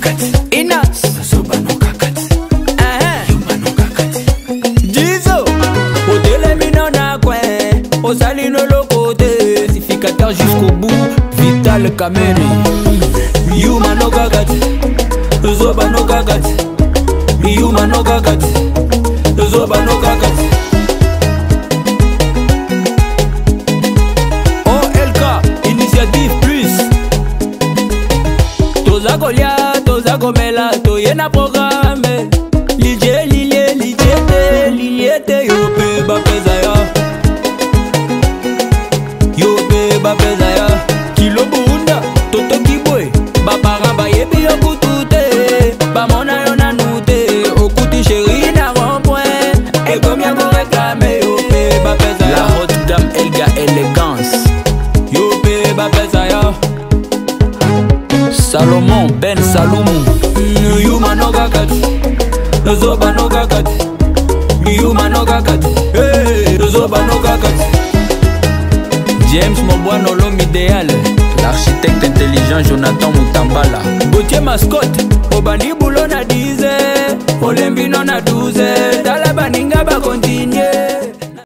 kakati inas zoba no kakati yuma no kakati dizo otelemi no na kwe ozali noloko te sificateur jusqu'au bout vital kameri yuma no kakati zoba no kakati yuma no kakati zoba no kakati olhar toza komela toye na programe lilie lilie lilie te lilie te yo mpe bapeza yo yo mpe bapeza yo kilo bunda totoki boye baparan bayebi yo kutu te bamona yo nanu te okuti sheri na rompoin ekomi yango salomon ben salumu yumanoka kati nozobanoka kati yumanoka kati nozobanoka kati James Mobwano l'homme idéal L'architecte intelligent Jonathan Moutambala Gauthier mascotte Obani boulot na 10 Olembi non à 12 Dala